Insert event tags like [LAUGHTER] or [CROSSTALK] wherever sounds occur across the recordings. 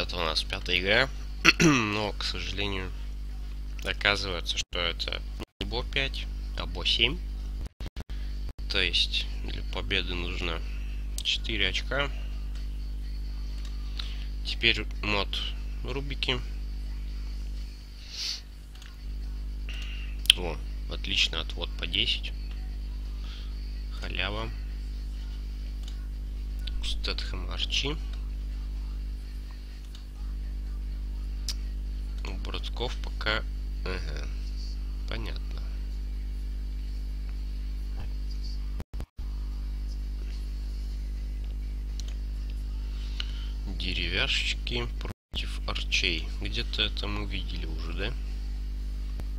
Это у нас пятая игра. [CLEARS THROAT] Но, к сожалению, оказывается, что это не бо 5, а бо 7. То есть для победы нужно 4 очка. Теперь мод Рубики. О, отлично, отвод по 10. Халява. Стэтхэм Арчи. У Бротков пока... Ага. Понятно. Деревяшечки против арчей. Где-то это мы видели уже, да?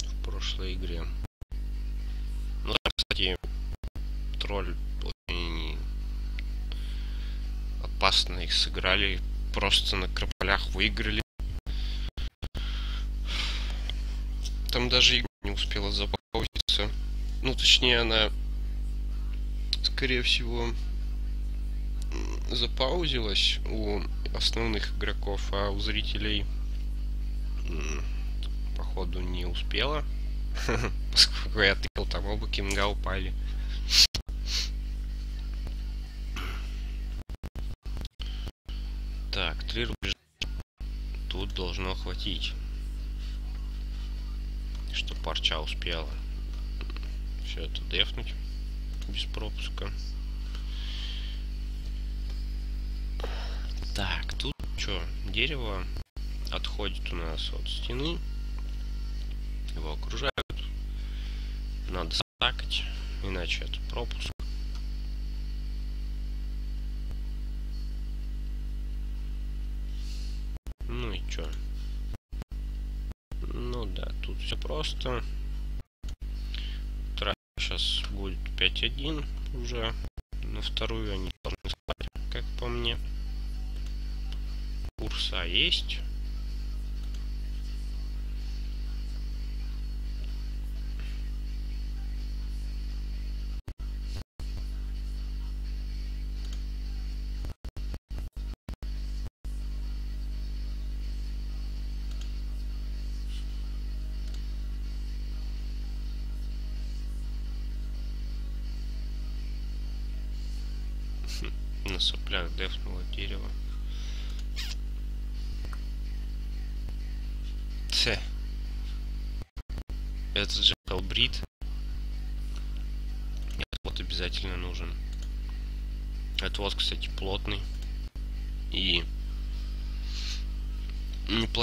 В прошлой игре. Ну, кстати, тролль очень опасно их сыграли. Просто на кораблях выиграли. Там даже игра не успела запаузиться. Ну, точнее, она, скорее всего, запаузилась у основных игроков, а у зрителей походу не успела. [LAUGHS] Поскольку я тыкал, там оба кинга упали. Так, три рубежа. Тут должно хватить. Что парча успела. Все это дефнуть без пропуска. Так, тут что, дерево отходит у нас от стены. Его окружают. Надо стакать, иначе это пропуск. Ну и чё? Все просто. Трасса сейчас будет 5-1 уже. На вторую они должны спать, как по мне. Курса есть.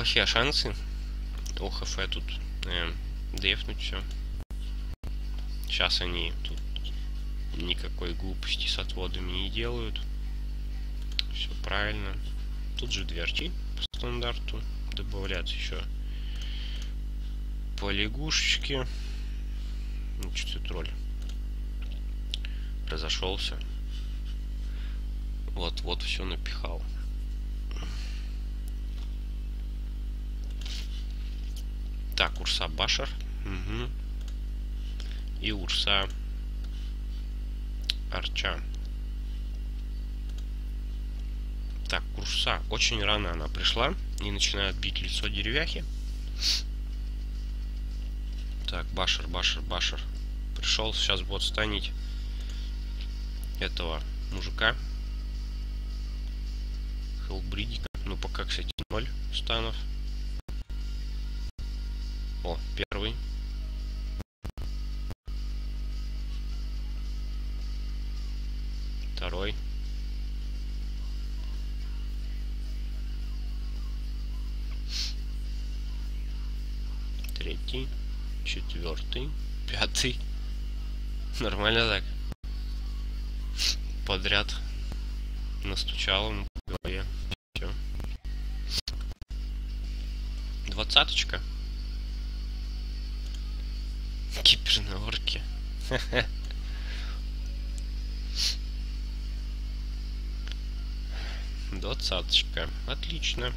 Неплохие шансы у ХФ тут э, дефнуть все. Сейчас они тут никакой глупости с отводами не делают. Все правильно. Тут же дверчи по стандарту добавляются еще по лягушечке. Ну, что тролль разошелся. Вот, вот все напихал. Так, Урса Башар. Угу. И Урса Арча. Так, Урса. Очень рано она пришла. И начинает бить лицо деревяхи. Так, Башер, Башер, Башер. Пришел, сейчас будет станить этого мужика. Хелбридика. Ну, пока, кстати, ноль станов. О, первый. Второй. Третий четвертый, пятый. [LAUGHS] Нормально так. Подряд настучал ему по голове. Все. Двадцаточка. Кипер на орке. [LAUGHS] Двадцаточка. Отлично.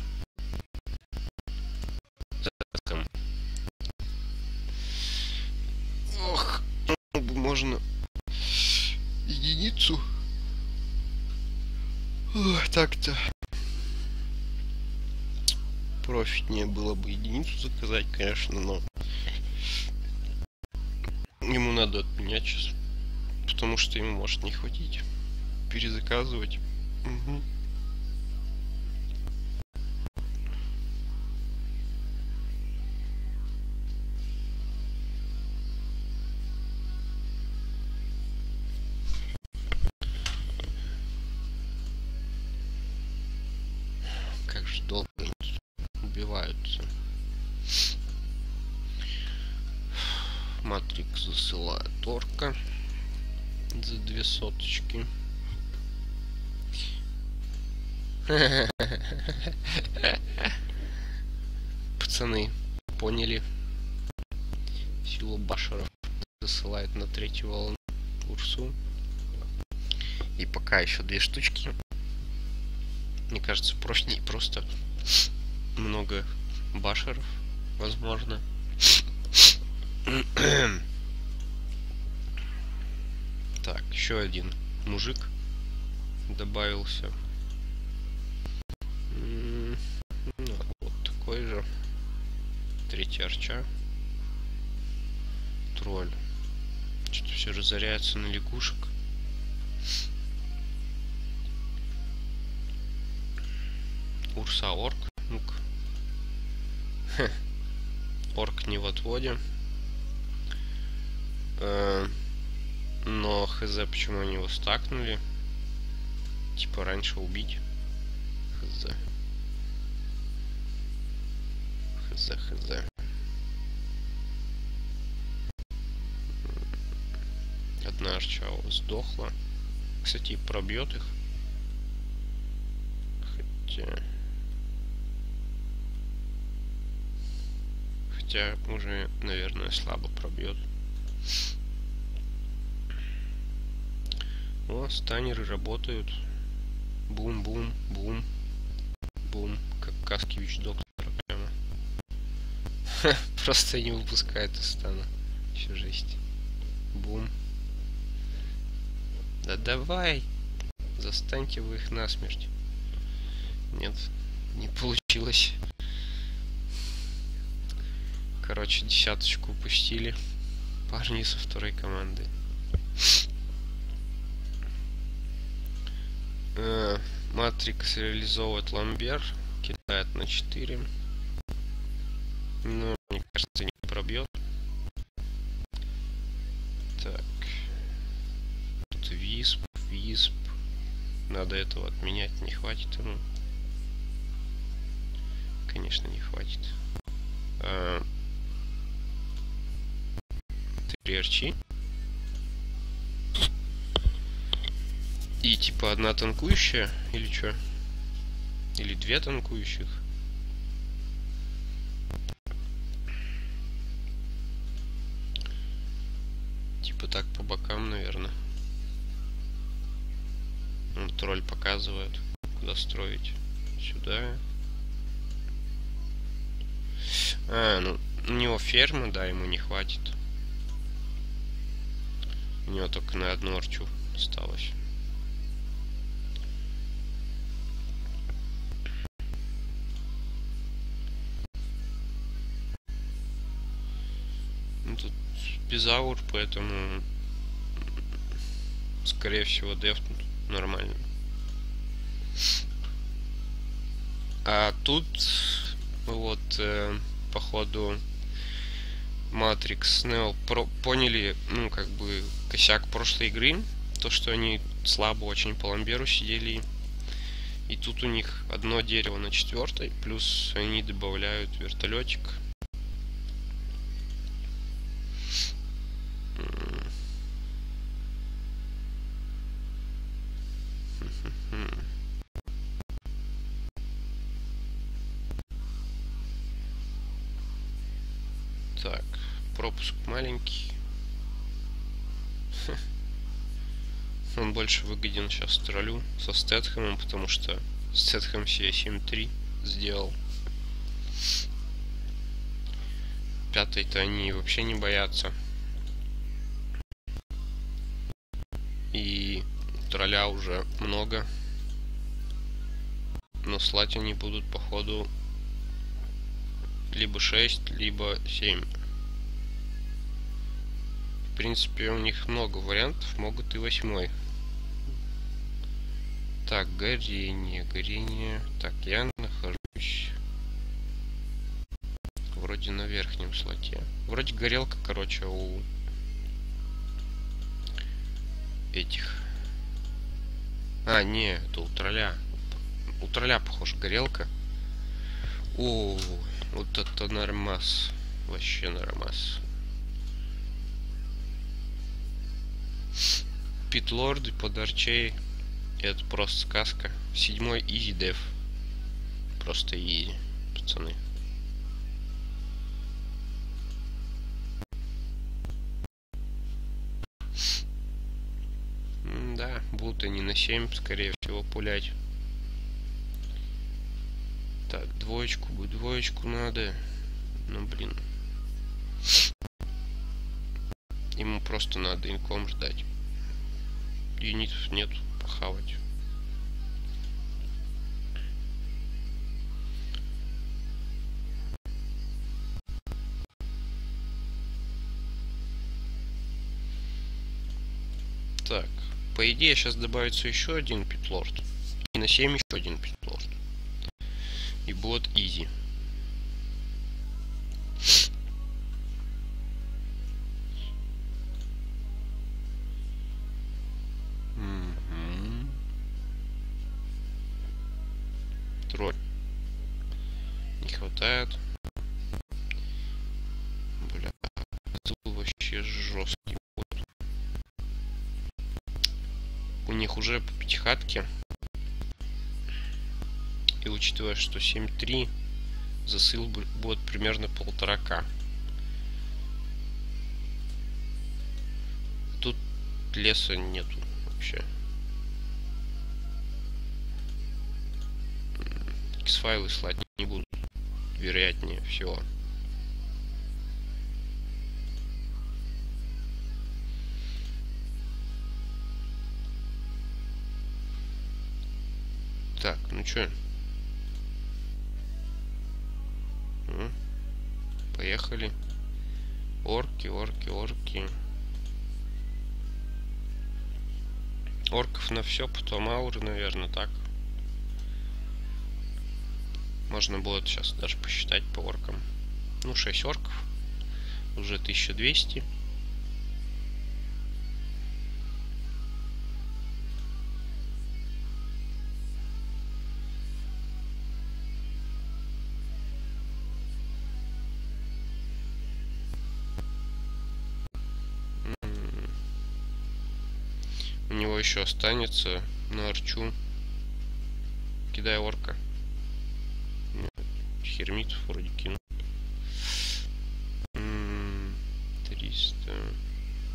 можно единицу. Так-то. профитнее было бы единицу заказать, конечно, но надо отменять сейчас, потому что ему может не хватить перезаказывать. Угу. Еще две штучки. Мне кажется, проще просто много башеров, возможно. так, еще один мужик добавился. Ну, вот такой же. Третий арча. Тролль. Что-то все разоряется на лягушек. Урса орк. Ну-ка. Орк не в отводе. Э, но хз, почему они его стакнули. Типа раньше убить. Хз. Хз, хз. Одна арча сдохла. Кстати, пробьет их. Хотя... Хотя уже, наверное, слабо пробьет. О, станеры работают. Бум-бум, бум. Бум. Как Каскевич доктор прямо. Просто не выпускает из стана. Еще жесть. Бум. Да давай! Застаньте вы их насмерть. Нет, не получилось. Короче, десяточку упустили. Парни со второй команды. Э, Матрикс реализовывает ламбер. Кидает на 4. Ну, мне кажется, не пробьет. Так. Тут висп, висп. Надо этого отменять. Не хватит ему. Конечно, не хватит. А, арчи. И типа одна танкующая или что? Или две танкующих? Типа так по бокам, наверное. Он тролль показывает, куда строить. Сюда. А, ну, у него ферма, да, ему не хватит. У него только на одну арчу осталось. Ну, тут безаур, поэтому скорее всего дефнут нормально. А тут вот э, походу Matrix Neo про поняли, ну, как бы, косяк прошлой игры, то, что они слабо очень по ламберу сидели, и тут у них одно дерево на четвертой, плюс они добавляют вертолетик. Больше выгоден сейчас троллю со Стэтхэмом, потому что Стэтхэм себе 7.3 сделал. Пятый-то они вообще не боятся. И тролля уже много. Но слать они будут, походу, либо 6, либо 7. В принципе, у них много вариантов, могут и 8. Так, горение, горение. Так, я нахожусь вроде на верхнем слоте. Вроде горелка, короче, у этих. А, не, это у тролля. У тролля, похоже, горелка. О, вот это нормас. Вообще нормас. Питлорды, подарчей. Это просто сказка. Седьмой изи дев. Просто изи, пацаны. М да, будут они на 7, скорее всего, пулять. Так, двоечку бы, двоечку надо. Ну, блин. Ему просто надо инком ждать. Юнитов нет, похавать. Так, по идее сейчас добавится еще один питлорд. И на 7 еще один питлорд и будет easy. Пятихатке и учитывая, что 7.3 засыл будет примерно полтора к. Тут леса нету вообще. X-файлы слать не будут, вероятнее всего. Ну чё? Поехали. Орки, орки, орки. Орков на все, потом ауры, наверное, так. Можно будет сейчас даже посчитать по оркам. Ну, 6 орков. Уже 1200. Еще останется на арчу. Кидай орка. Хермитов вроде кину. 300.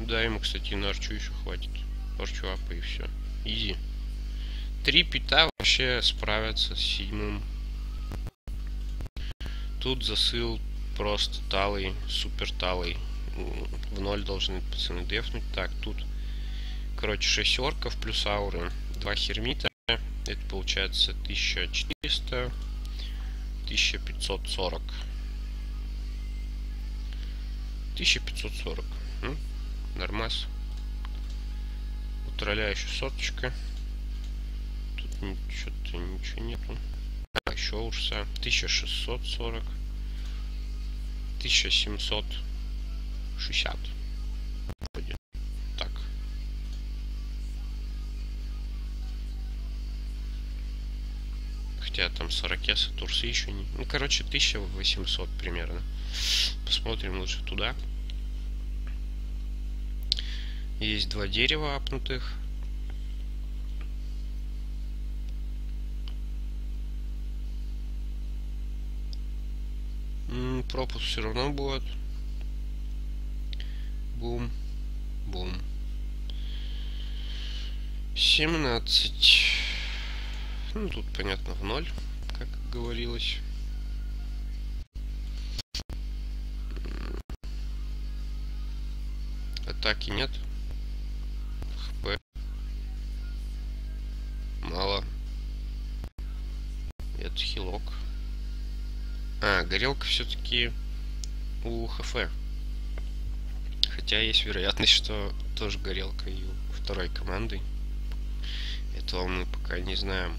Да, ему, кстати, на арчу еще хватит. Арчу апа и все. Изи. Три пита вообще справятся с седьмым. Тут засыл просто талый, супер талый. В ноль должны пацаны дефнуть. Так, тут Короче, 6 орков плюс ауры, 2 хермита. Это получается 1400, 1540. 1540. Ну, нормас. У тролля еще соточка. Тут что-то ничего нету. А, еще урса. 1640. 1760. Хотя там 40 турсы еще не... Ну, короче, 1800 примерно. Посмотрим лучше туда. Есть два дерева апнутых. пропуск все равно будет. Бум. Бум. 17. Ну, тут, понятно, в ноль, как говорилось. Атаки нет. ХП. Мало. Это хилок. А, горелка все-таки у ХФ. Хотя есть вероятность, что тоже горелка и у второй команды. Этого мы пока не знаем.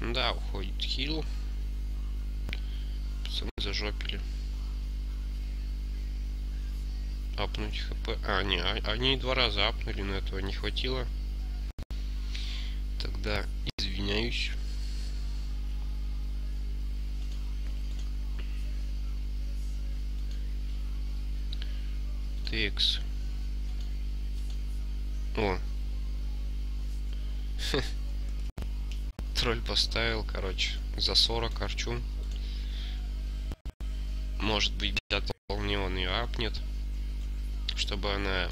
Да, уходит хил. Пацаны зажопили. Апнуть хп. А, не, а, они два раза апнули, но этого не хватило. Тогда извиняюсь. TX. О. [LAUGHS] Тролль поставил, короче, за 40 арчу. Может быть, где-то вполне он ее апнет. Чтобы она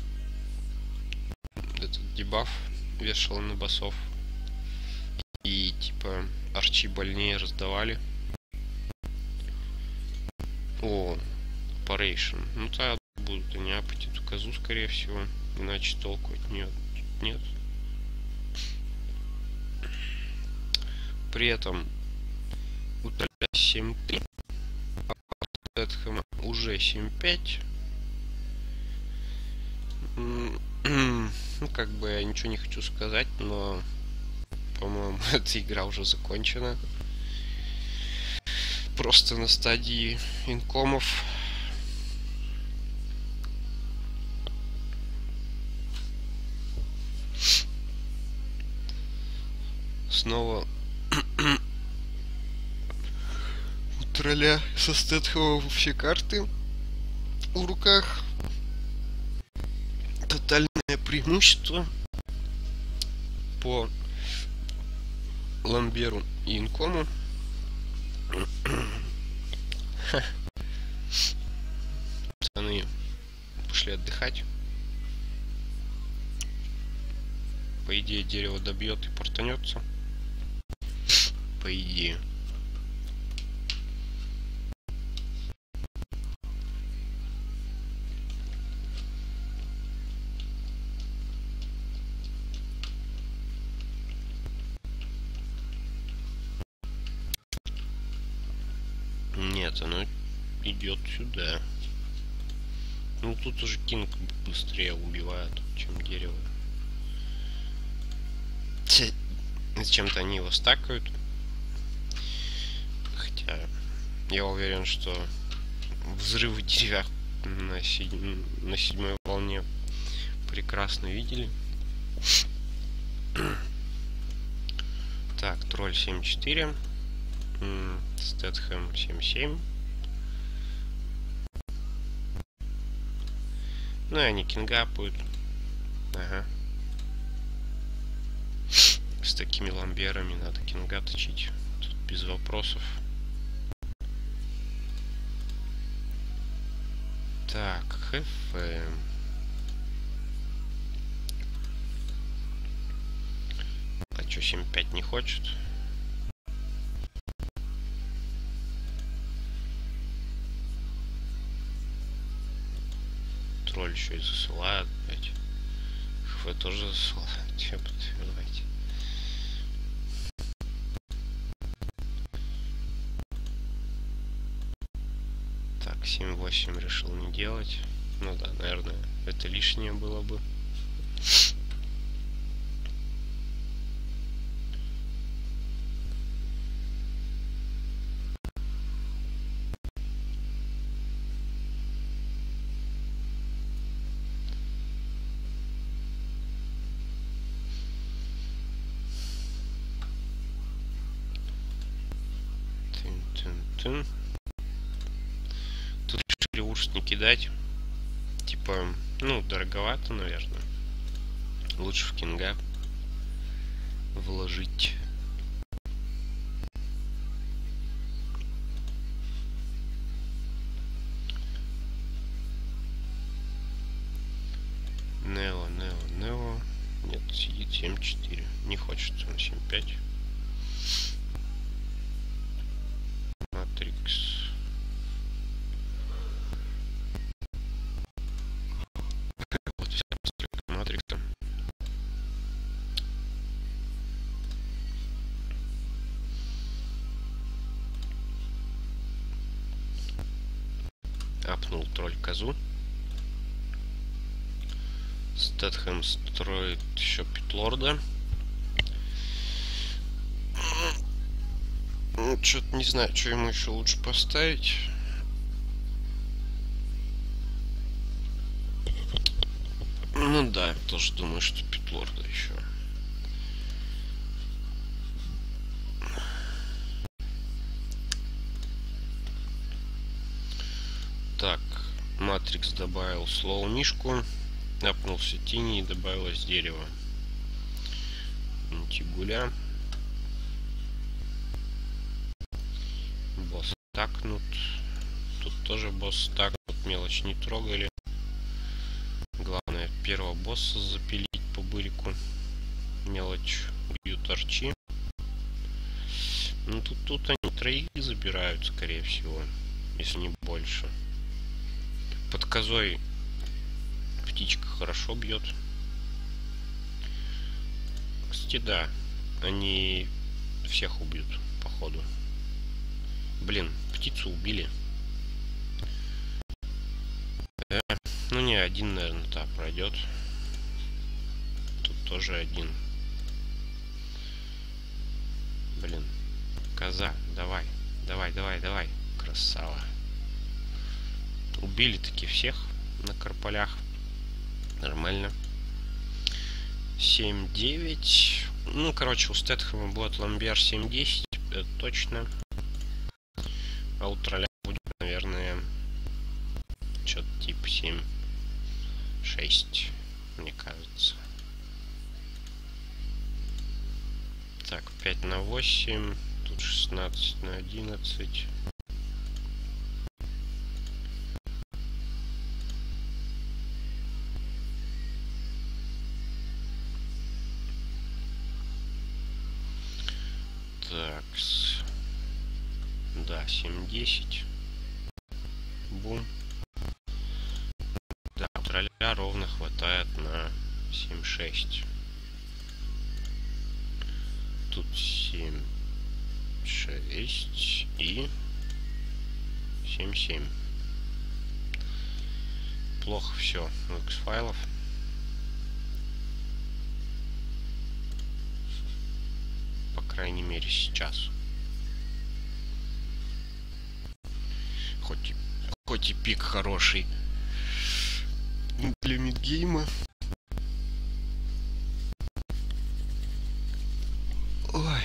этот дебаф вешала на басов. И типа арчи больнее раздавали. О, Operation. Ну тогда будут они апать эту козу, скорее всего. Иначе толку от нее нет. При этом у 7.3, а Тетхэма уже 7.5. [CLEARS THROAT] Ну, как бы я ничего не хочу сказать, но, по-моему, [LAUGHS] эта игра уже закончена. Просто на стадии инкомов снова у тролля со Стэтхэма все карты в руках. Тотальное преимущество по Ламберу и Инкому. Пацаны пошли отдыхать. По идее дерево добьет и портанется по идее. Кинг быстрее убивает, чем дерево. Зачем-то они его стакают. Хотя я уверен, что взрывы деревьев на, седь... на седьмой волне прекрасно видели. Так, тролль 7.4. Стэтхэм 7.7. Ну и они кингапают. Ага. С такими ламберами надо кинга точить. Тут без вопросов. Так, ХФ. А что, 7.5 не хочет? Еще и засылает, блядь. ХФ тоже засылает. Че, давайте. Так, 7-8 решил не делать. Ну да, наверное, это лишнее было бы. Кидать. Типа, ну, дороговато, наверное. Лучше в кинга вложить. Нео, Нео, Нео. Нет, сидит 7.4. Не хочется на 7.5. Апнул тролль козу. Стэтхэм строит еще питлорда. Ну, что-то не знаю, что ему еще лучше поставить. Ну да, тоже думаю, что питлорда еще. Так, Матрикс добавил слоу мишку, апнулся тени и добавилось дерево. Антигуля. Босс такнут. Тут тоже босс такнут, мелочь не трогали. Главное первого босса запилить по бырику. Мелочь убьют арчи. Ну тут, тут они троих забирают, скорее всего, если не больше. Под козой птичка хорошо бьет. Кстати, да, они всех убьют, походу. Блин, птицу убили. Э, ну не, один, наверное, так пройдет. Тут тоже один. Блин, коза, давай, давай, давай, давай, красава. Убили таки всех на карполях. Нормально. 7-9. Ну, короче, у Стэтхэма будет ламбер 7-10. Это точно. А у тролля будет, наверное, что-то типа 7-6. Мне кажется. Так, 5 на 8. Тут 16 на 11. 7-10. Бум. Да, тролля ровно хватает на 7-6. Тут 7, 6 и 7-7. Плохо все у X-файлов. крайней мере сейчас. Хоть, хоть и пик хороший для мидгейма. Ой.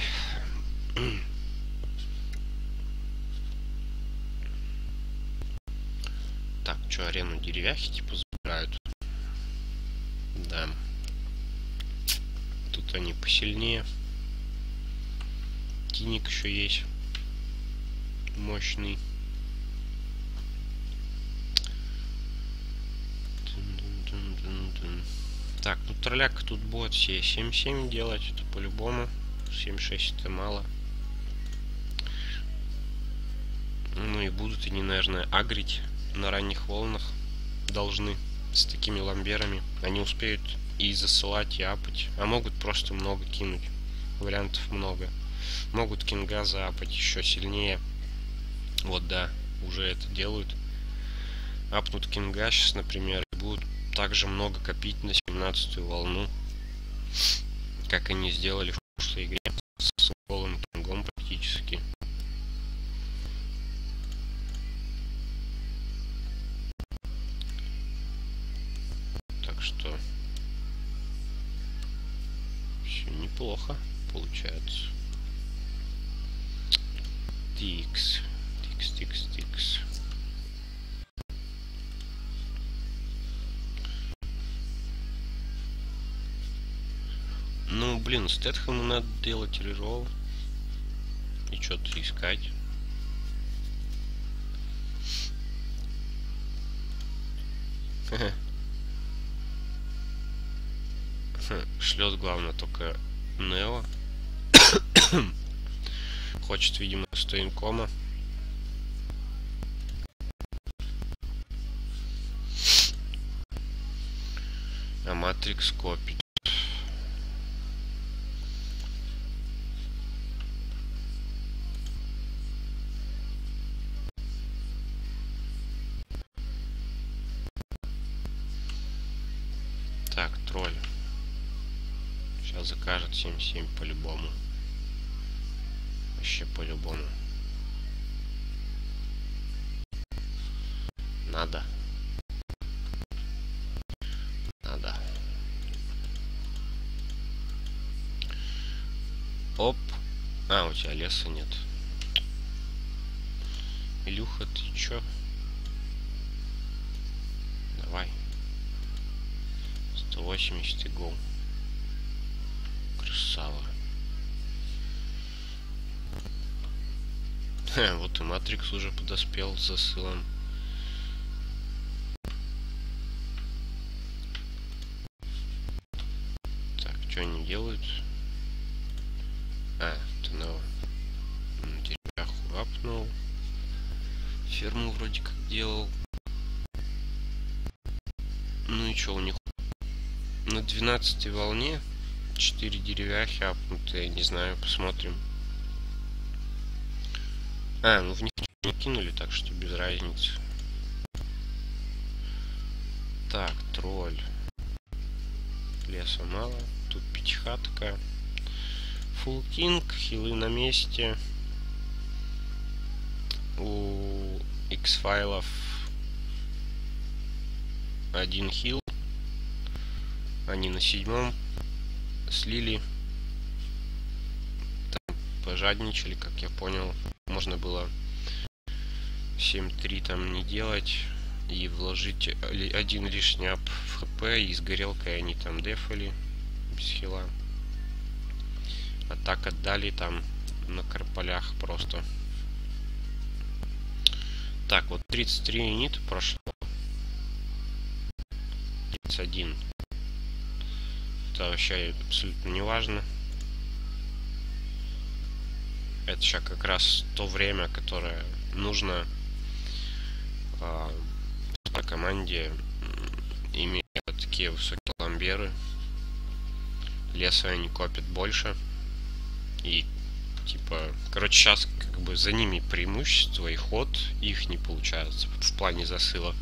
Так, что, арену деревяхи типа забирают? Да. Тут они посильнее. Тиник еще есть. Мощный. Так, ну тролляк тут будет все 7-7 делать, это по-любому. 7-6 это мало. Ну и будут они, наверное, агрить на ранних волнах. Должны с такими ламберами. Они успеют и засылать, и апать. А могут просто много кинуть. Вариантов много могут кинга заапать еще сильнее. Вот да, уже это делают. Апнут кинга сейчас, например, и будут также много копить на 17 волну, как они сделали в прошлой игре с голым кингом практически. Так что все неплохо блин, Стэтхэму надо делать рерол. И что-то искать. Шлет, главное, только Нео. [COUGHS] Хочет, видимо, стоинкома. А Матрикс копит. 7-7 по-любому. Вообще по-любому. Надо. Надо. Оп. А, у тебя леса нет. Илюха, ты чё? Давай. 180 гол. Ха, вот и Матрикс уже подоспел с засылом. Так, что они делают? А, Тенео. Деревяху апнул. Ферму вроде как делал. Ну и что у них? На 12 волне 4 деревяхи апнутые, не знаю, посмотрим. А, ну в них не кинули, так что без разницы. Так, тролль. Леса мало. Тут пятихатка. Фулл кинг, хилы на месте. У X-файлов один хил. Они на седьмом слили. Там пожадничали, как я понял. Можно было 7-3 там не делать и вложить один лишний ап в хп, и с горелкой они там дефали без хила. А так отдали там на карполях просто. Так, вот 33 юнита прошло. 31. Это вообще абсолютно не важно. Это сейчас как раз то время, которое нужно э, по команде иметь такие высокие ламберы. Леса они копят больше. И типа, короче, сейчас как бы за ними преимущество и ход их не получается в плане засыла.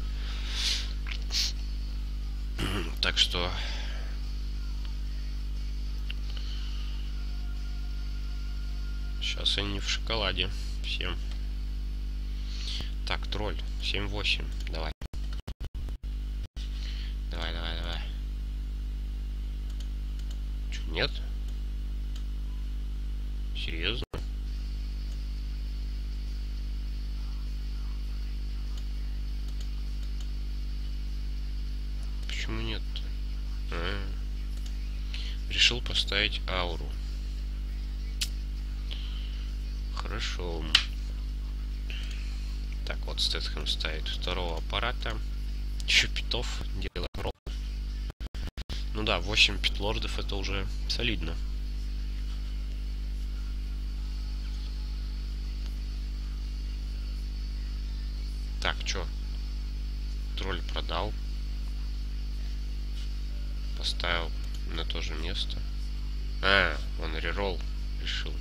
[CLEARS THROAT] так что сейчас они в шоколаде всем. Так, тролль, 7-8, давай. Давай, давай, давай. Че, нет? Серьезно? Почему нет? А -а -а. Решил поставить ауру. Хорошо. Так, вот Стэтхэм ставит второго аппарата. Еще питов делает ролл. Ну да, 8 питлордов это уже солидно. Так, чё? Тролль продал. Поставил на то же место. А, он реролл решил.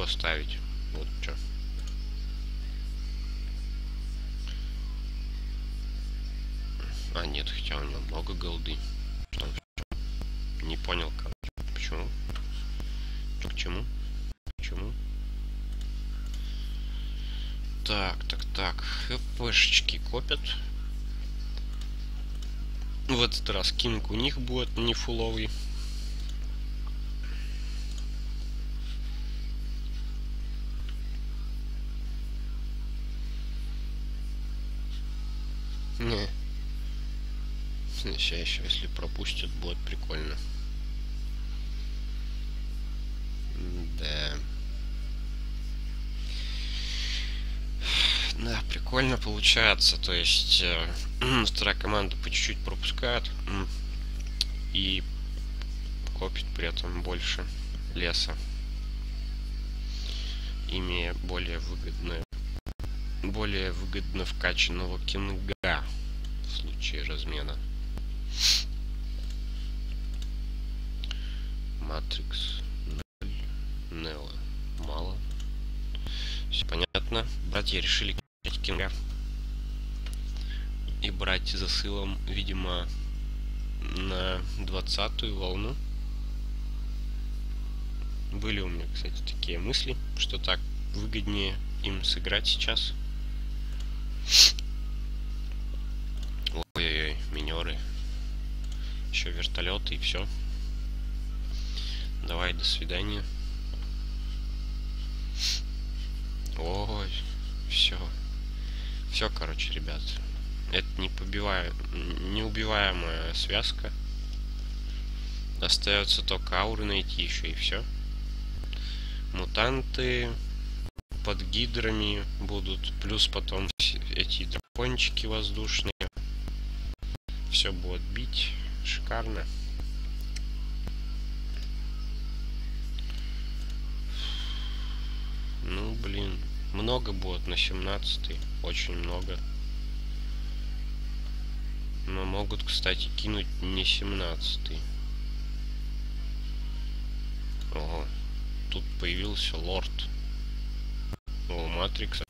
Решил голду оставить. Вот что. А, нет, хотя у него много голды. Что Не понял, как. Почему? К чему? Почему? Так, так, так. ХПшечки копят. В этот раз кинг у них будет не фуловый. Не. Сейчас еще, если пропустят, будет прикольно. Да. Да, прикольно получается. То есть э, [CLEARS THROAT] вторая команда по чуть-чуть пропускает и копит при этом больше леса, имея более выгодное более выгодно вкачанного кинга в случае размена. Матрикс 0. Нелла. Мало. Все понятно. Братья решили качать кинга. И брать засылом, видимо, на двадцатую волну. Были у меня, кстати, такие мысли, что так выгоднее им сыграть сейчас. Ой-ой-ой, минеры. Еще вертолеты и все. Давай, до свидания. Ой, все. Все, короче, ребят. Это не побивая, неубиваемая связка. Остается только ауры найти еще и все. Мутанты под гидрами будут. Плюс потом эти дракончики воздушные. Все будет бить. Шикарно. Ну, блин. Много будет на 17 Очень много. Но могут, кстати, кинуть не 17 -й. Ого. Тут появился лорд. У Матрикса.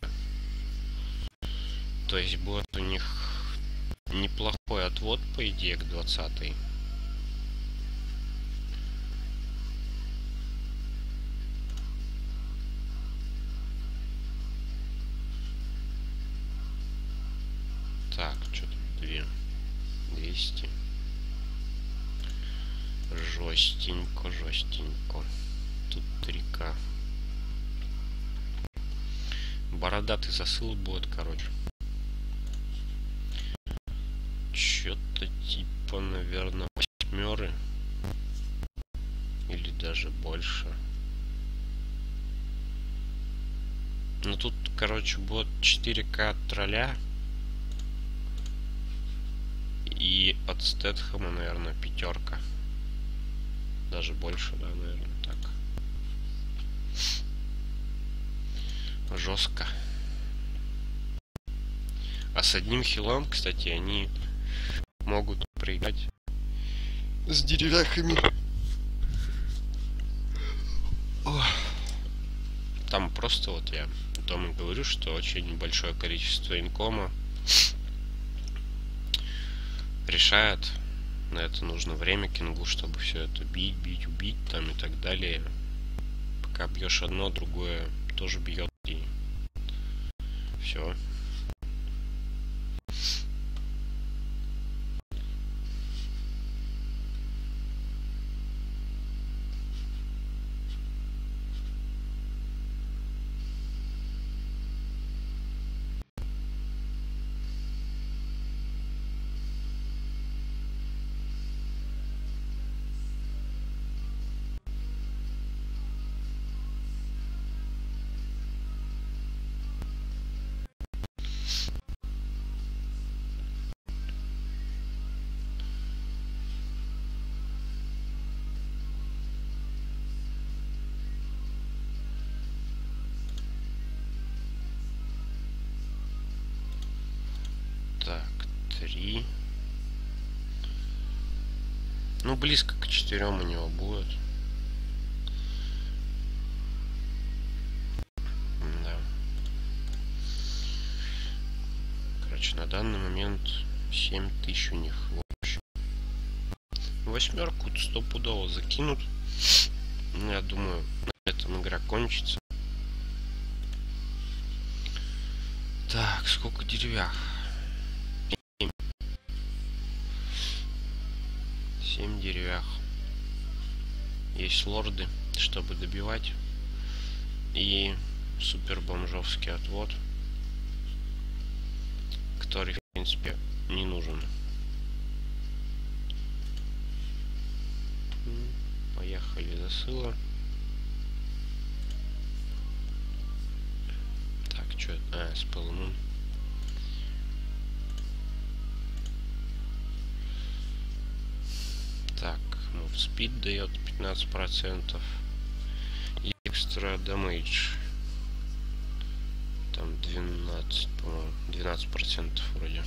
То есть будет у них неплохой отвод, по идее, к 20 -й. Короче, будет 4К тролля. И от Стэтхэма, наверное, пятерка. Даже больше, да, наверное, так. Жестко. А с одним хилом, кстати, они могут проиграть с деревяхами. Там просто вот я о том и говорю, что очень большое количество инкома решает. На это нужно время кингу, чтобы все это бить, бить, убить там и так далее. Пока бьешь одно, другое тоже бьет и все. Три. Ну, близко к четырем у него будет. Да. Короче, на данный момент 7 тысяч у них в общем. Восьмерку стопудово закинут. Ну, я думаю, на этом игра кончится. Так, сколько деревях? Есть лорды, чтобы добивать. И супер бомжовский отвод, который, в принципе, не нужен. Поехали засыла. Так, что это? А, спелмун. спид дает 15% и экстра дамейдж там 12 по-моему 12 процентов вроде.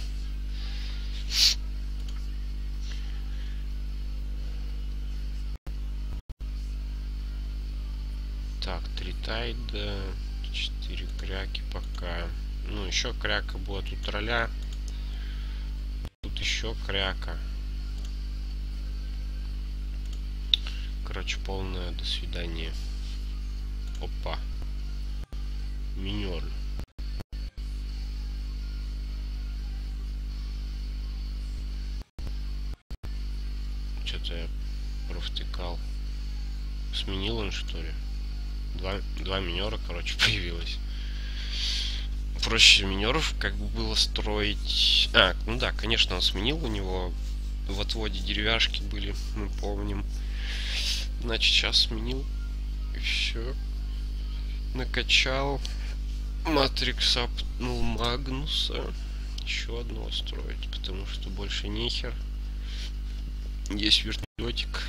Так три тайда 4 кряки пока. Ну еще кряка будет у тролля. Тут еще кряка короче, полное до свидания. Опа. Минер. Что-то я провтыкал. Сменил он, что ли? Два, два минера, короче, [LAUGHS] появилось. Проще минеров как бы было строить... А, ну да, конечно, он сменил. У него в отводе деревяшки были, мы помним. Значит, сейчас сменил. И все. Накачал. Матрикс апнул Магнуса. Еще одного строить, потому что больше нехер. Есть вертолетик.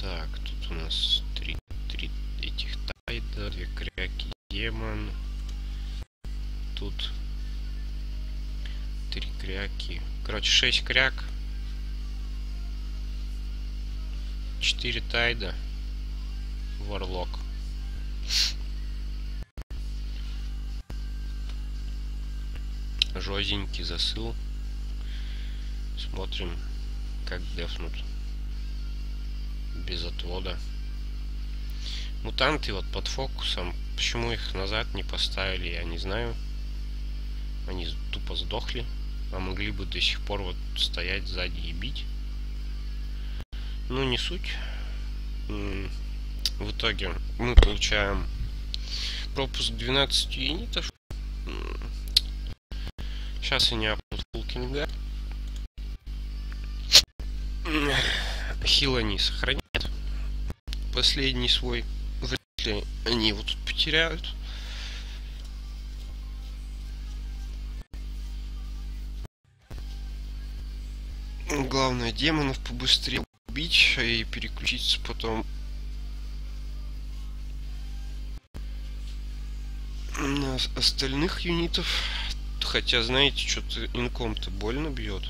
Так, тут у нас три, три этих тайда, две кряки, демон. Тут три кряки. Короче, шесть кряк. Четыре тайда. Варлок. Жозенький засыл. Смотрим, как дефнут. Без отвода. Мутанты вот под фокусом. Почему их назад не поставили, я не знаю. Они тупо сдохли. А могли бы до сих пор вот стоять сзади и бить. Ну, не суть. В итоге мы получаем пропуск 12 юнитов. Сейчас я не апнут фулкинга. Хил они сохранят. Последний свой вряд ли они его тут потеряют. Главное демонов побыстрее убить и переключиться потом на остальных юнитов. Хотя, знаете, что-то инком-то больно бьет.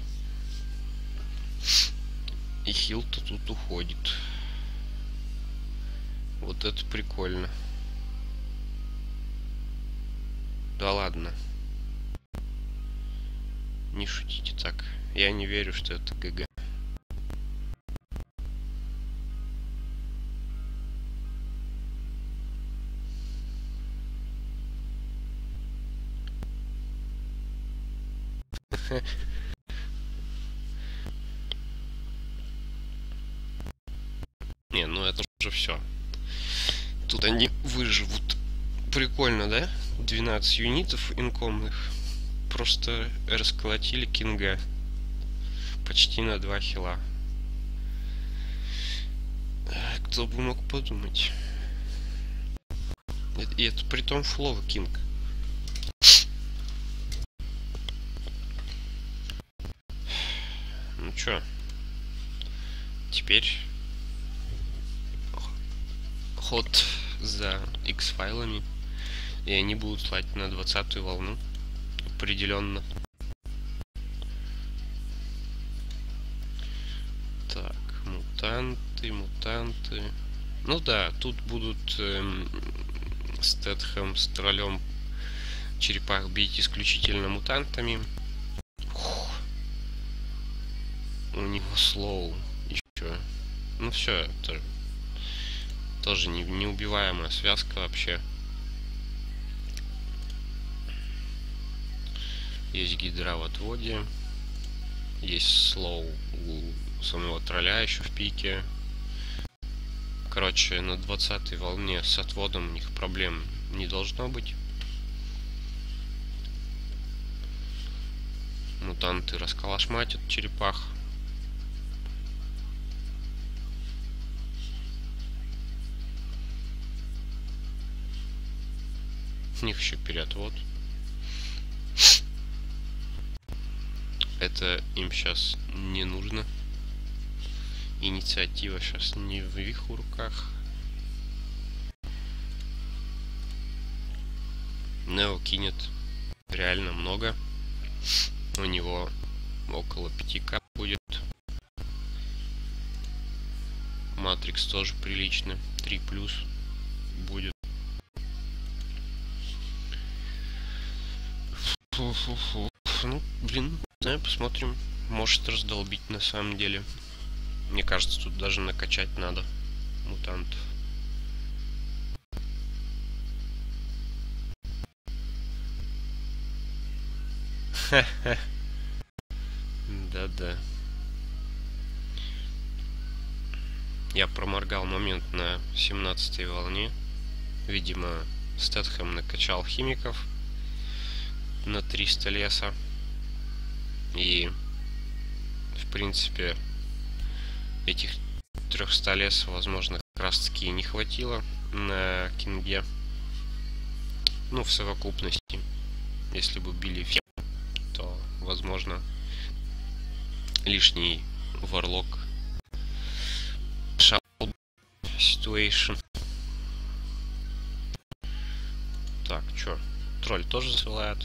И хил-то тут уходит. Вот это прикольно. Да ладно. Не шутите так. Я не верю, что это ГГ. они выживут. Прикольно, да? 12 юнитов инкомных. Просто расколотили Кинга. Почти на 2 хила. Кто бы мог подумать. И это при том флова Кинг. Ну чё? Теперь ход за X-файлами. И они будут слать на 20 волну. Определенно. Так, мутанты, мутанты. Ну да, тут будут эм, Стэтхэм с троллем черепах бить исключительно мутантами. Фух. У него слоу еще. Ну все, это тоже не, неубиваемая связка вообще. Есть гидра в отводе. Есть слоу у самого тролля еще в пике. Короче, на 20 волне с отводом у них проблем не должно быть. Мутанты расколошматят черепах. Них еще переотвод. Это им сейчас не нужно. Инициатива сейчас не в их руках. Нео кинет реально много. У него около 5к будет. Матрикс тоже прилично. 3 плюс будет. Фу-фу-фу. Ну, блин, знаю, посмотрим. Может раздолбить на самом деле. Мне кажется, тут даже накачать надо мутантов. Да-да. Я проморгал момент на 17 волне. Видимо, Стэтхэм накачал химиков на 300 леса. И, в принципе, этих 300 леса, возможно, как раз таки не хватило на Кинге. Ну, в совокупности. Если бы били все, то, возможно, лишний варлок situation. Так, чё? Тролль тоже ссылает.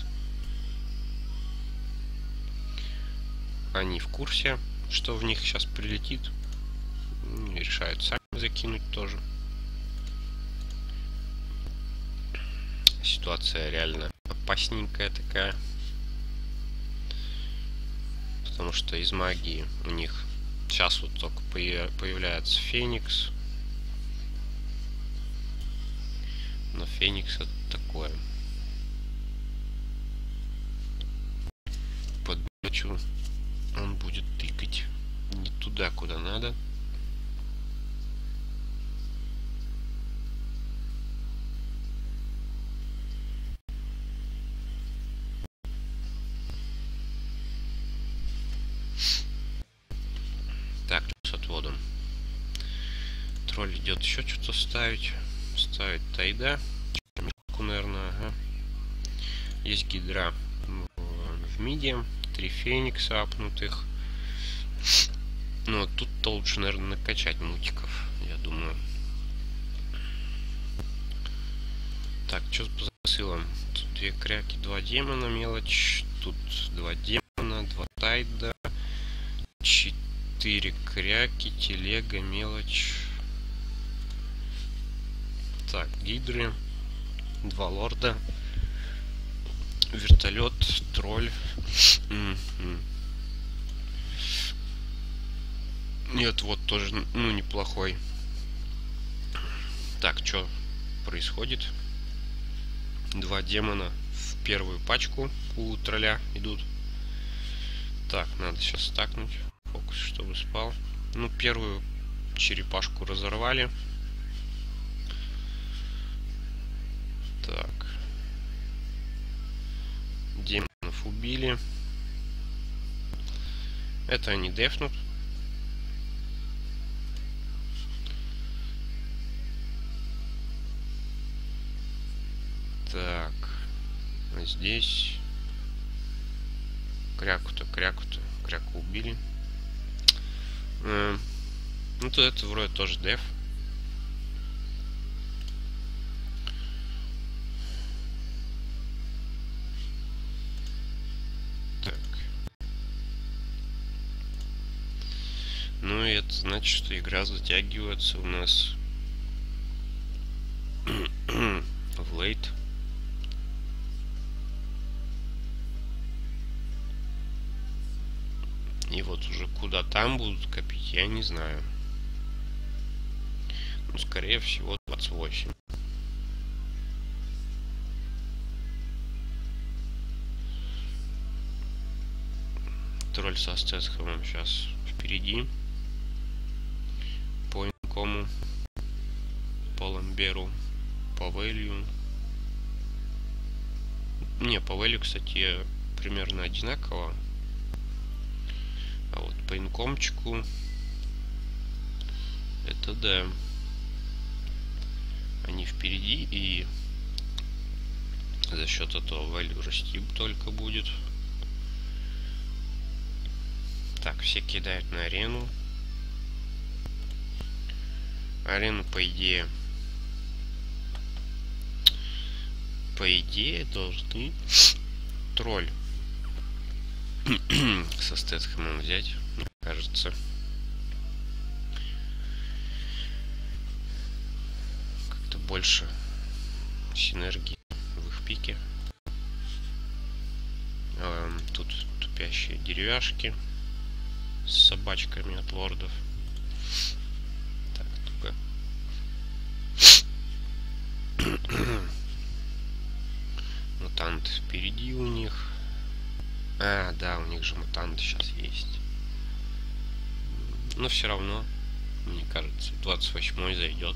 Они в курсе, что в них сейчас прилетит. Решают сами закинуть тоже. Ситуация реально опасненькая такая. Потому что из магии у них сейчас вот только появляется Феникс. Но Феникс это такое. Подмечу, он будет тыкать не туда, куда надо. Так, с отводом. Тролль идет еще что-то ставить ставить тайда. наверное, ага. Есть гидра в миде. Три феникса апнутых. Ну, тут-то лучше, наверное, накачать мутиков, я думаю. Так, что по засылам? Тут две кряки, два демона, мелочь. Тут два демона, два тайда. Четыре кряки, телега, мелочь. Так, гидры, два лорда, вертолет, тролль. Нет, вот тоже, ну, неплохой. Так, что происходит? Два демона в первую пачку у тролля идут. Так, надо сейчас стакнуть. Фокус, чтобы спал. Ну, первую черепашку разорвали. Так. Демонов убили. Это они дефнут. Так. А здесь... Кряку-то, кряку-то. Кряку убили. Э, ну, то это вроде тоже деф. Ну и это значит, что игра затягивается у нас [CLEARS THROAT] в лейт. И вот уже куда там будут копить, я не знаю. Ну, скорее всего, 28. Тролль со Стесховым сейчас впереди по инкому, по. Не, по кстати, примерно одинаково. А вот по инкомчику это да. Они впереди и за счет этого value расти только будет. Так, все кидают на арену. Арену, по идее... По идее, должны тролль [COUGHS] со Стэтхэмом взять, мне кажется. Как-то больше синергии в их пике. Тут тупящие деревяшки с собачками от лордов. [CLEARS THROAT] мутант впереди у них. А, да, у них же мутант сейчас есть. Но все равно, мне кажется, 28 зайдет.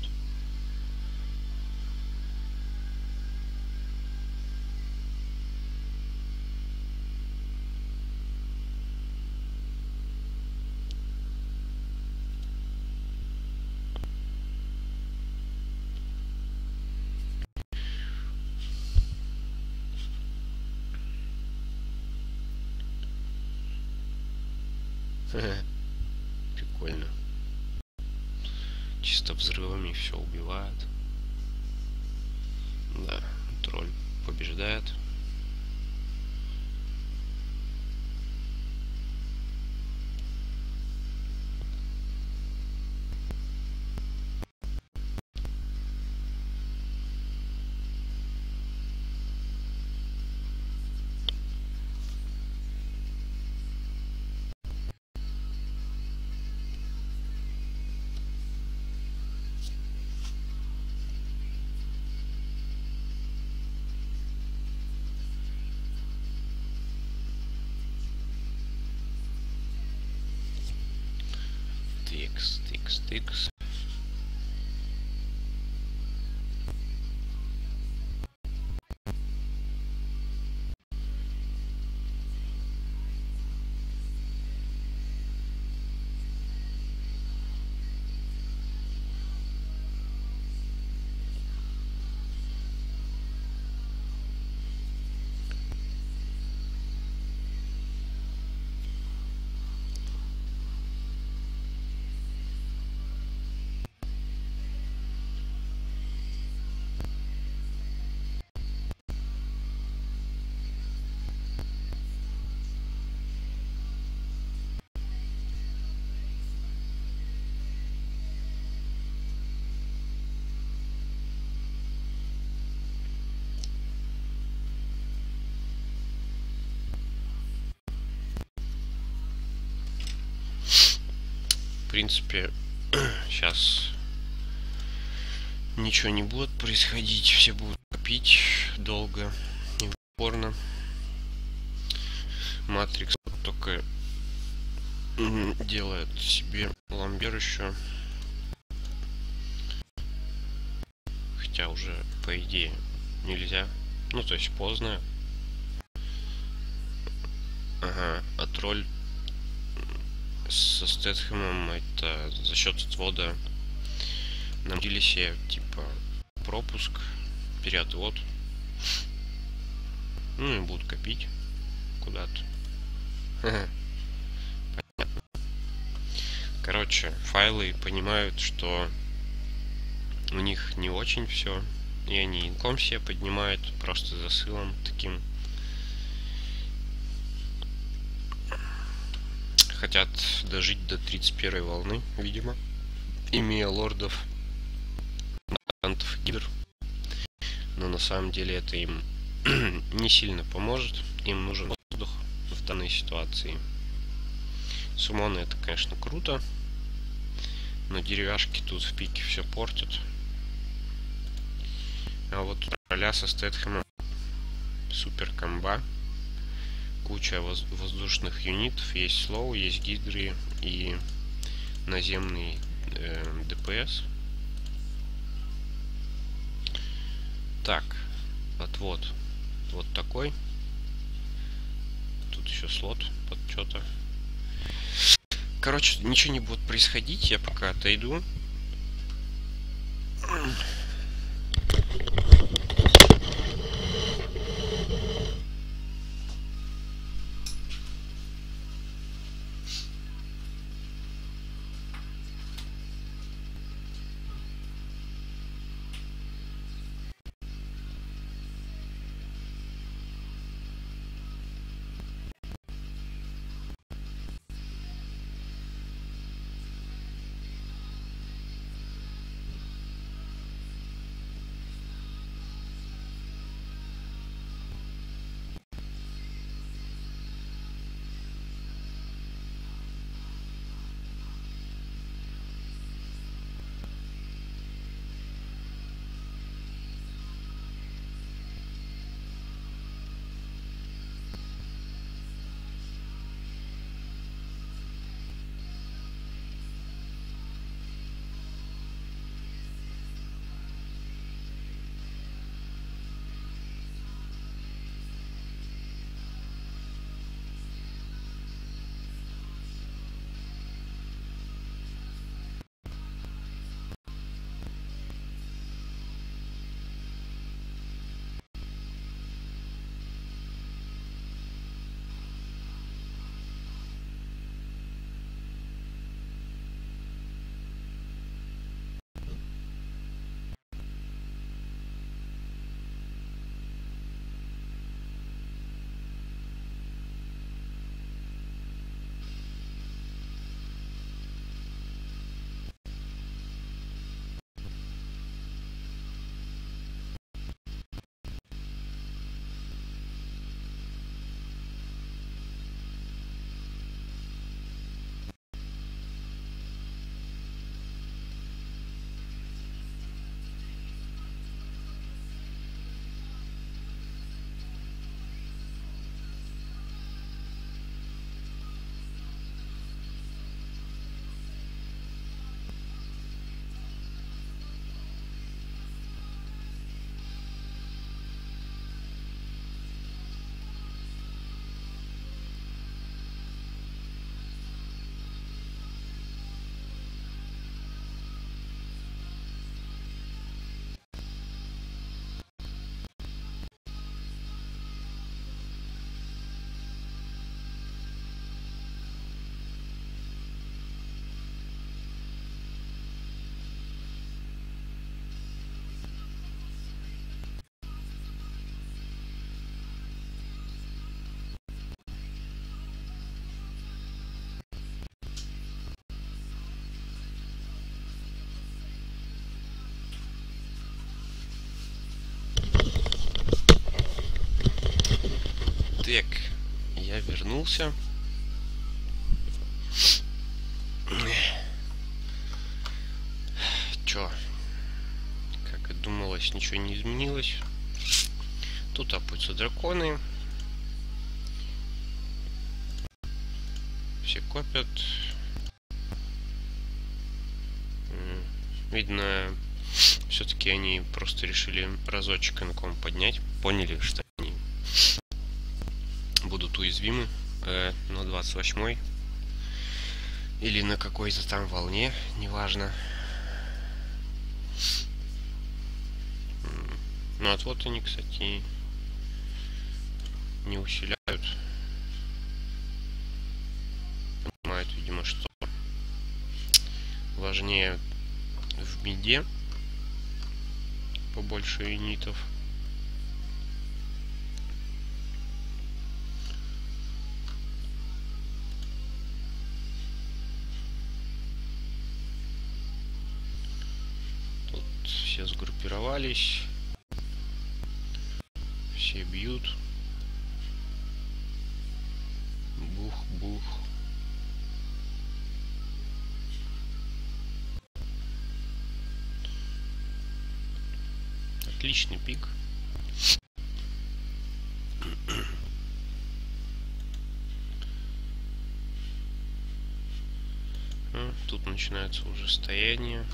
Принципе, [CLEARS THROAT] сейчас ничего не будет происходить, все будут копить долго и упорно. Матрикс только делает себе ламбер еще. Хотя уже, по идее, нельзя. Ну, то есть поздно. Ага, а тролль со Стэтхэмом это за счет отвода на Дилисе типа пропуск, переотвод. Ну и будут копить куда-то. Понятно. Короче, файлы понимают, что у них не очень все. И они инком себе поднимают просто засылом таким. Хотят дожить до 31 волны, видимо. Имея лордов, мутантов, гидр. Но на самом деле это им [CLEARS THROAT] не сильно поможет. Им нужен воздух в данной ситуации. Сумоны это, конечно, круто. Но деревяшки тут в пике все портят. А вот у короля со Стэтхэмом супер комба. Куча воз воздушных юнитов. Есть слоу, есть гидры и наземный э, ДПС. Так, отвод вот такой. Тут еще слот под что-то. Короче, ничего не будет происходить, я пока отойду. Изменился. Чё? Как и думалось, ничего не изменилось. Тут опутся драконы. Все копят. Видно, все-таки они просто решили разочек инком поднять. Поняли, что уязвимы э, на 28 или на какой-то там волне, неважно. Ну, отвод они, кстати, не усиляют. Понимают, видимо, что важнее в миде побольше юнитов. Тут все сгруппировались. Все бьют. Бух-бух. Отличный пик. Тут начинается уже стояние.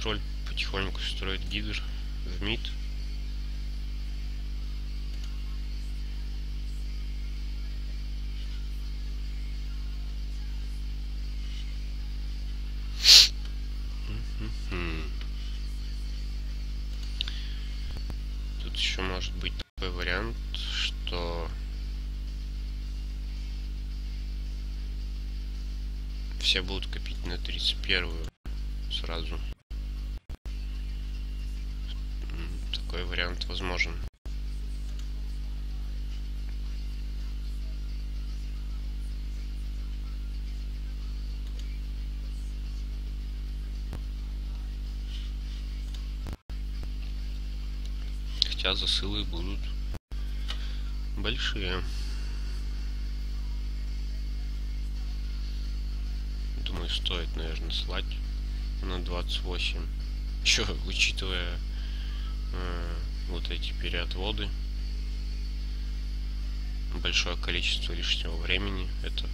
Тролль потихоньку строит гидр в мид. Тут еще может быть такой вариант, что все будут копить на 31 сразу. Такой вариант возможен. Хотя засылы будут большие. Думаю, стоит, наверное, слать на 28. Еще учитывая вот эти переотводы. Большое количество лишнего времени. Это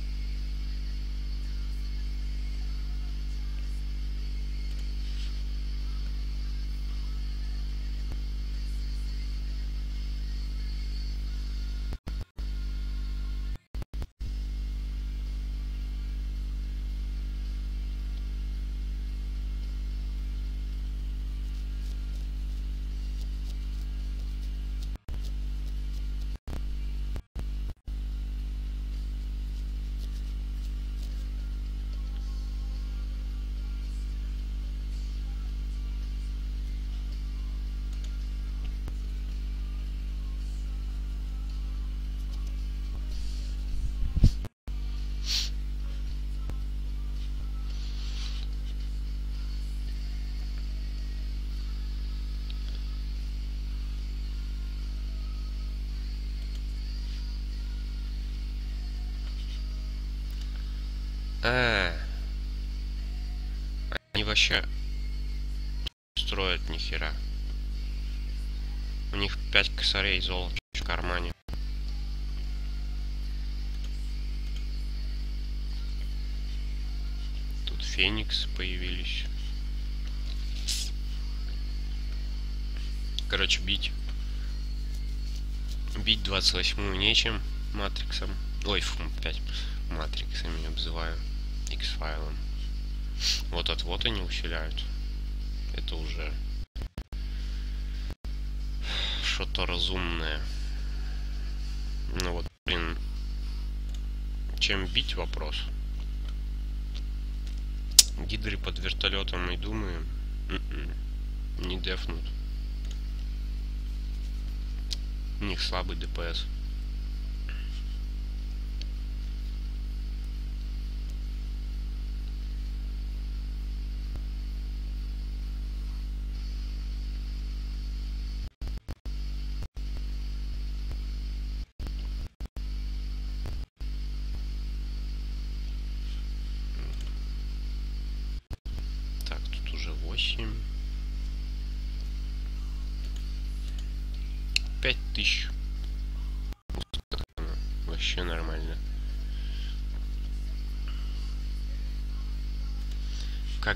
вообще строят нихера. У них 5 косарей золота в кармане. Тут фениксы появились. Короче, бить. Бить 28-ю нечем. Матриксом. Ой, фу, 5 матриксами обзываю. X-файлом. Вот отвод они усиляют. Это уже что-то разумное. Ну вот, блин. Чем бить вопрос? Гидры под вертолетом и думаю, м-м, не дефнут. У них слабый ДПС.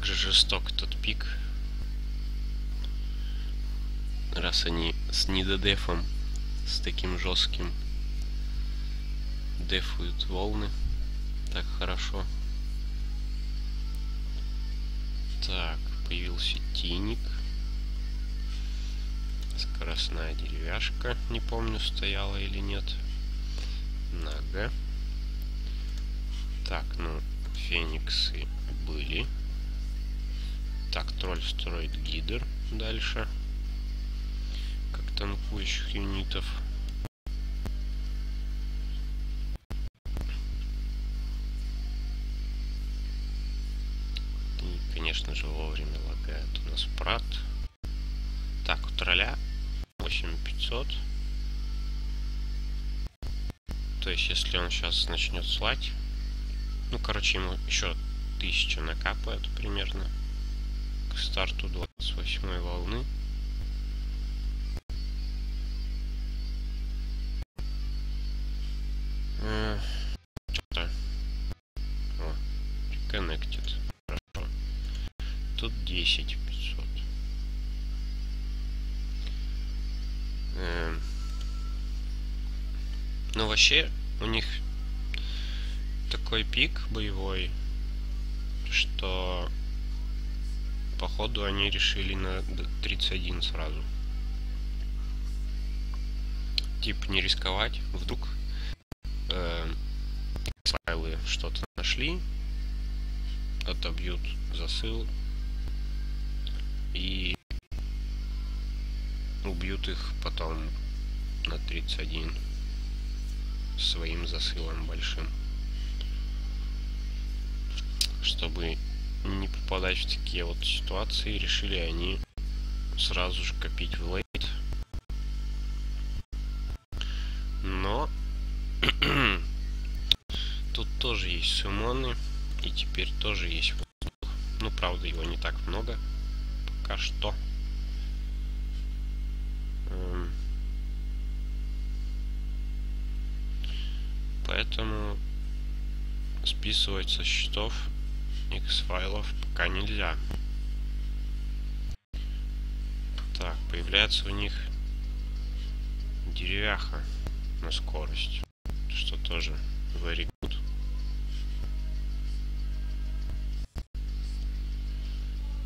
Как же жесток тот пик. Раз они с недодефом, с таким жестким дефуют волны. Так хорошо. Так, появился тиник. Скоростная деревяшка. Не помню, стояла или нет. Нага. Так, ну, фениксы были. Так, тролль строит гидр дальше. Как танкующих юнитов. И, конечно же, вовремя лагает у нас прат. Так, у тролля 8500. То есть, если он сейчас начнет слать, ну, короче, ему еще 1000 накапает примерно к старту 28 волны. Э, Что-то. О, connected. Хорошо. Тут 10 500. Эм. Ну, вообще, у них такой пик боевой, что походу они решили на д- 31 сразу. Тип не рисковать, вдруг э, файлы что-то нашли, отобьют засыл и убьют их потом на 31 своим засылом большим. Чтобы не попадать в такие вот ситуации, решили они сразу же копить в лейт. Но [CLEARS THROAT] тут тоже есть сумоны, и теперь тоже есть воздух. Ну, правда, его не так много пока что. Эм. Поэтому списывать со счетов X-файлов пока нельзя. Так, появляется у них деревяха на скорость, что тоже very good.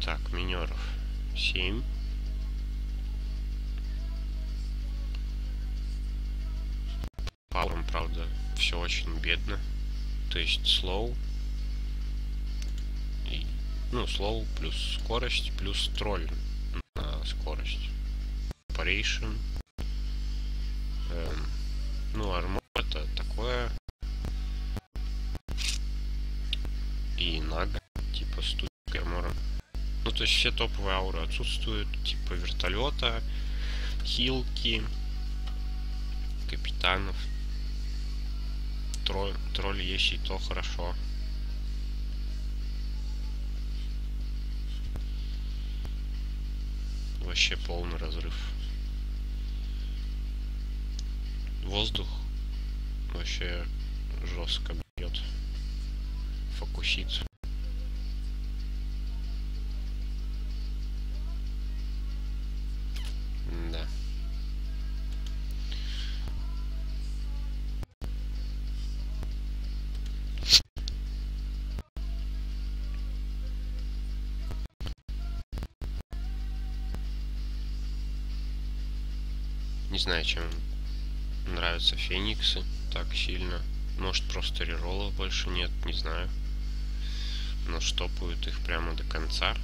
Так, минеров 7. Пауром, правда, все очень бедно. То есть slow. Ну, slow плюс скорость, плюс тролль на скорость. Operation. Эм, ну, армор это такое. И нага, типа студия армором. Ну, то есть все топовые ауры отсутствуют, типа вертолета, хилки, капитанов. Тролль, тролль есть и то хорошо. Вообще полный разрыв. Воздух вообще жестко бьет. Фокусит. Знаю, чем нравятся фениксы так сильно. Может просто реролов больше нет, не знаю. Но штопают их прямо до конца.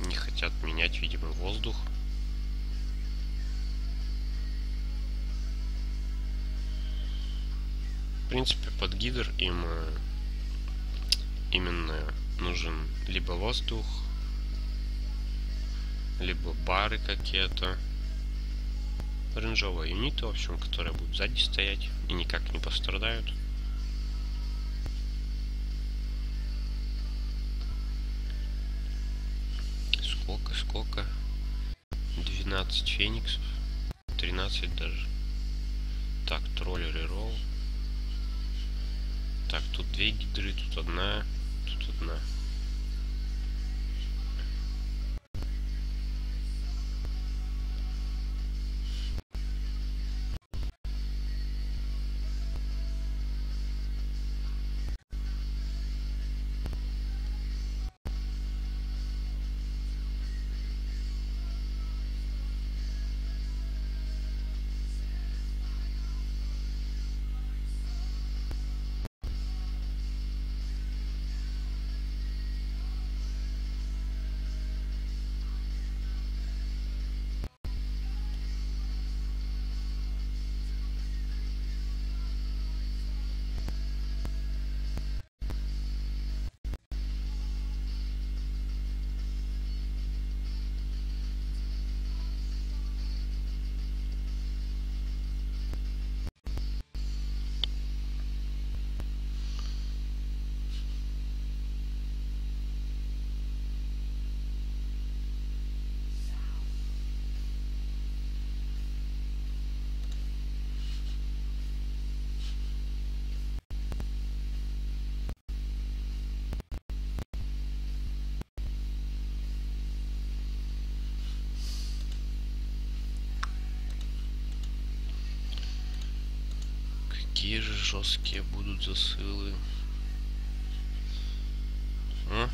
Не хотят менять, видимо, воздух. В принципе, под гидр им э, именно нужен либо воздух, либо бары какие-то рейнджовые юниты, в общем, которые будут сзади стоять и никак не пострадают. Сколько, сколько? 12 фениксов. 13 даже. Так, троллер и ролл. Так, тут две гидры, тут одна, тут одна. Какие же жесткие будут засылы. А?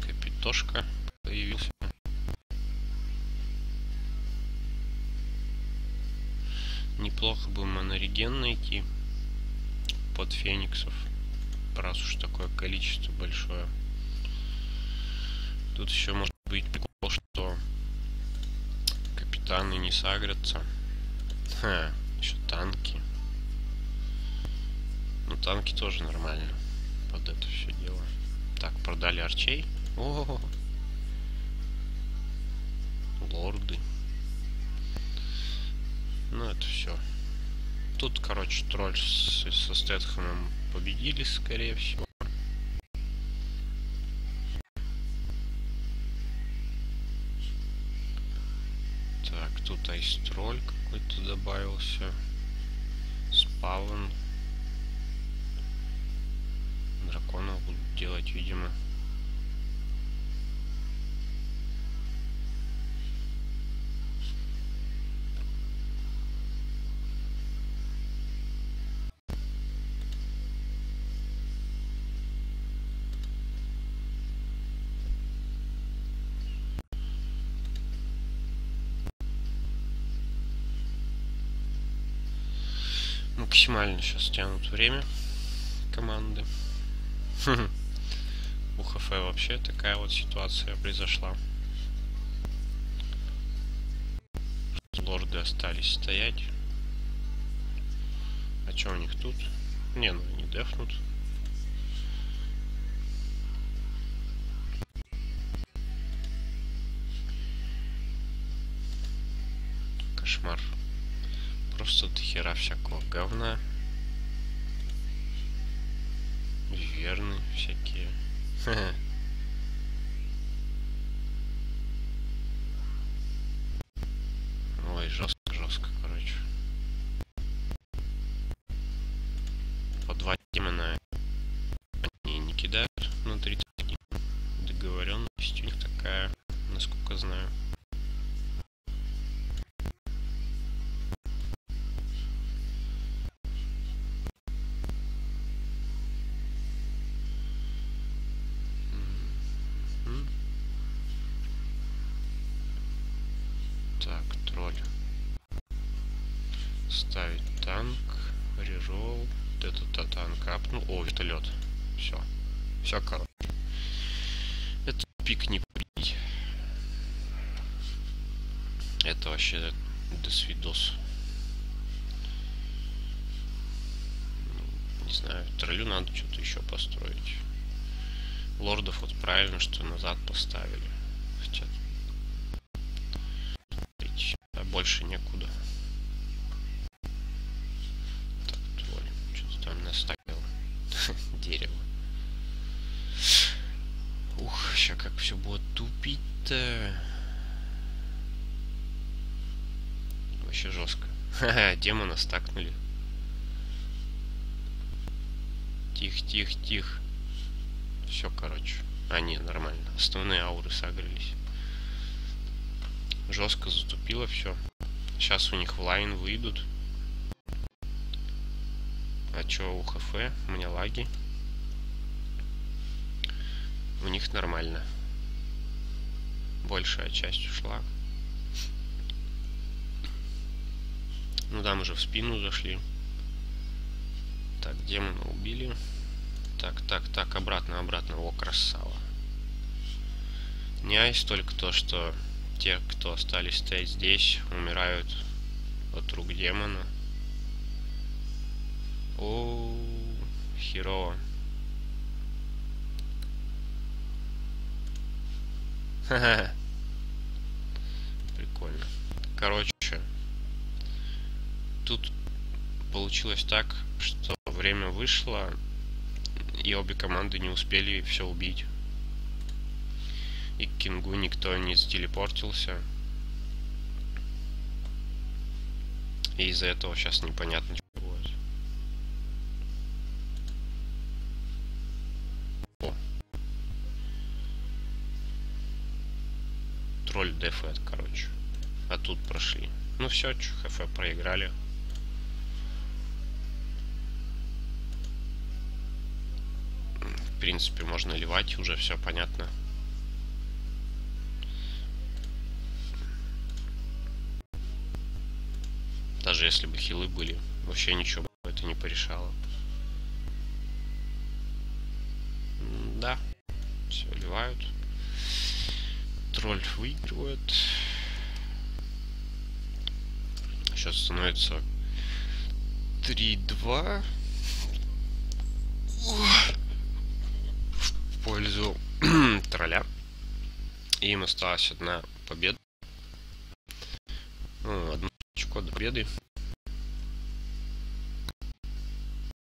Капитошка появился. Неплохо бы монореген найти под фениксов. Раз уж такое количество большое. Тут еще может быть прикол, что капитаны не сагрятся. Ха, еще танки. Ну, танки тоже нормально. Под это все дело. Так, продали арчей. О, -о, -о. лорды. Ну, это все. Тут, короче, тролль с, со Стэтхэмом победили, скорее всего. Так, тут айстроль какой-то добавился. Спавн. Будут делать, видимо. максимально сейчас тянут время команды. У ХФ вообще такая вот ситуация произошла. Лорды остались стоять. А что у них тут? Не, ну они дефнут. Кошмар. Просто дохера всякого говна. Вообще до свидос. Не знаю, троллю надо что-то еще построить. Лордов вот правильно, что назад поставили. Хотя больше некуда. Ха-ха, демона стакнули. Тихо, тихо, тихо. Все, короче. А, не, нормально. Основные ауры сагрились жестко затупило все. Сейчас у них в лайн выйдут. А чё у ХФ? У меня лаги. У них нормально. Большая часть ушла. Ну да, мы же в спину зашли. Так, демона убили. Так, так, так, обратно, обратно. О, красава. Не айс только то, что те, кто остались стоять здесь, умирают от рук демона. О, херово. Ха-ха. Прикольно. Короче, тут получилось так, что время вышло, и обе команды не успели все убить и к Кингу никто не стелепортился. И из-за этого сейчас непонятно, что будет. О. Тролль дефет, короче. А тут прошли. Ну все, ХФ проиграли. В принципе, можно ливать, уже все понятно. Даже если бы хилы были, вообще ничего бы это не порешало. Да, все, ливают. Тролль выигрывает. Сейчас становится 3-2 в пользу [CLEARS THROAT] тролля. И им осталась одна победа. Ну, одно очко до победы.